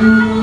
you.